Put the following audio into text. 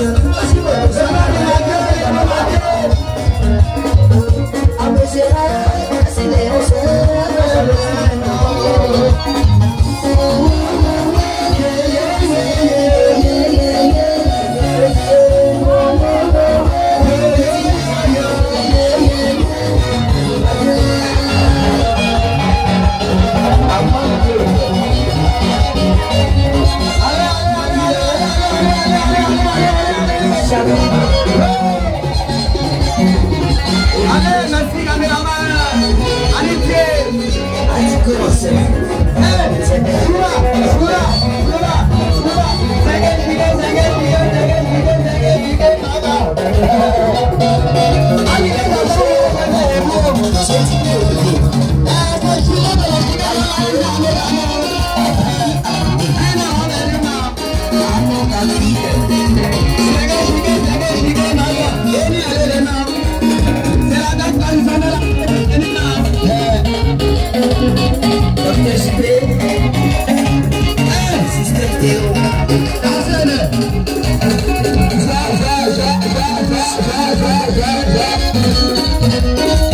listen. I'm Thank you.